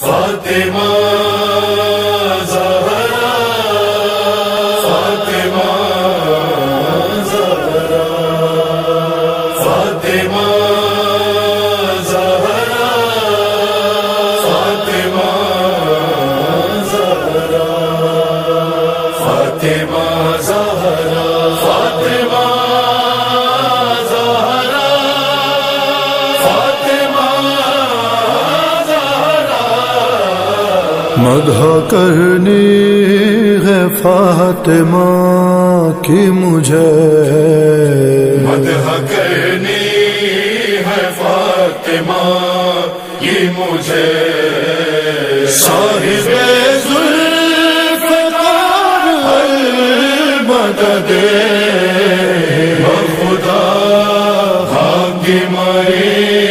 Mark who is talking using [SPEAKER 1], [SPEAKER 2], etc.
[SPEAKER 1] فاطمہ زہرا فاطمہ زہرا فاطمہ زہرا فاطمہ زہرا فاطمہ زہرا۔
[SPEAKER 2] مدح کرنی ہے فاطمہ کی مجھے۔
[SPEAKER 1] مدح کرنی ہے فاطمہ یہ مجھے۔ صاحب زلف مدد خدا بھاگی مری